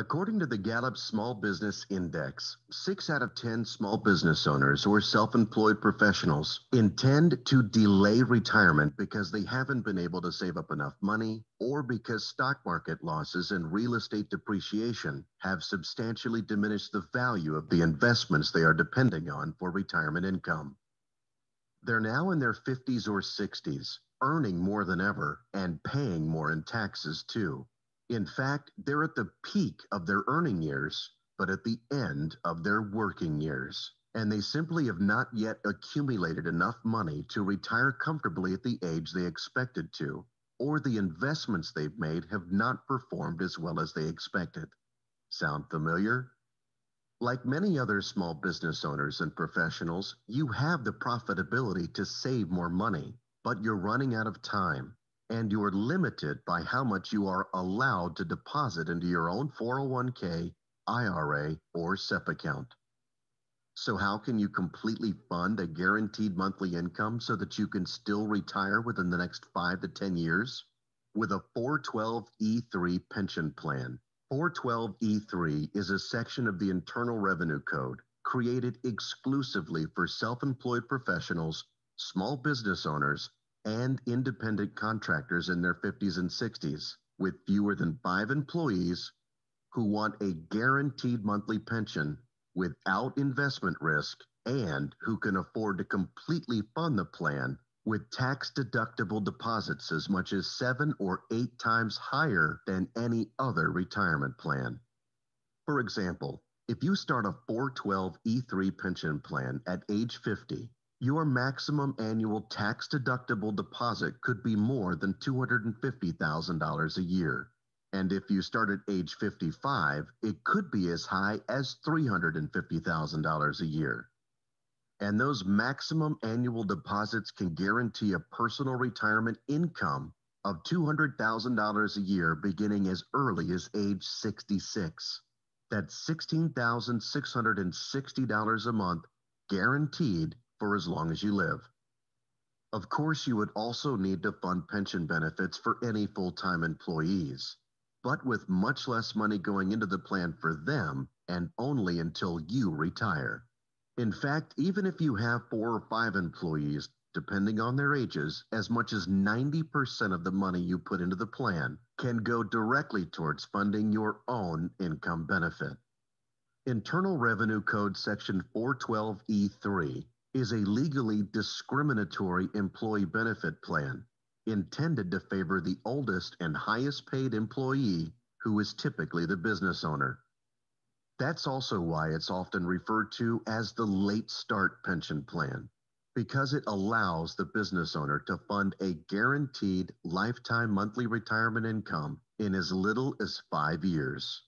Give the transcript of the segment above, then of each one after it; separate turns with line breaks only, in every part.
According to the Gallup Small Business Index, 6 out of 10 small business owners or self employed professionals intend to delay retirement because they haven't been able to save up enough money or because stock market losses and real estate depreciation have substantially diminished the value of the investments they are depending on for retirement income. They're now in their 50s or 60s, earning more than ever and paying more in taxes too. In fact, they're at the peak of their earning years, but at the end of their working years. And they simply have not yet accumulated enough money to retire comfortably at the age they expected to, or the investments they've made have not performed as well as they expected. Sound familiar? Like many other small business owners and professionals, you have the profitability to save more money, but you're running out of time and you are limited by how much you are allowed to deposit into your own 401k, IRA, or SEP account. So, how can you completely fund a guaranteed monthly income so that you can still retire within the next five to 10 years? With a 412E3 pension plan. 412E3 is a section of the Internal Revenue Code created exclusively for self employed professionals, small business owners, and independent contractors in their 50s and 60s with fewer than five employees who want a guaranteed monthly pension without investment risk and who can afford to completely fund the plan with tax deductible deposits as much as seven or eight times higher than any other retirement plan. For example, if you start a 412E3 pension plan at age 50 your maximum annual tax deductible deposit could be more than $250,000 a year. And if you start at age 55, it could be as high as $350,000 a year. And those maximum annual deposits can guarantee a personal retirement income of $200,000 a year beginning as early as age 66. That's $16,660 a month guaranteed for as long as you live. Of course, you would also need to fund pension benefits for any full time employees, but with much less money going into the plan for them and only until you retire. In fact, even if you have four or five employees, depending on their ages, as much as 90% of the money you put into the plan can go directly towards funding your own income benefit. Internal Revenue Code Section 412E3 is a legally discriminatory employee benefit plan intended to favor the oldest and highest paid employee who is typically the business owner. That's also why it's often referred to as the late start pension plan, because it allows the business owner to fund a guaranteed lifetime monthly retirement income in as little as five years.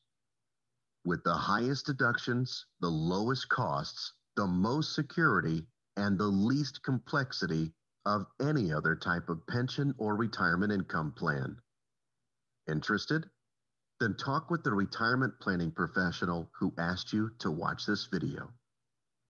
With the highest deductions, the lowest costs, the most security, and the least complexity of any other type of pension or retirement income plan. Interested? Then talk with the retirement planning professional who asked you to watch this video.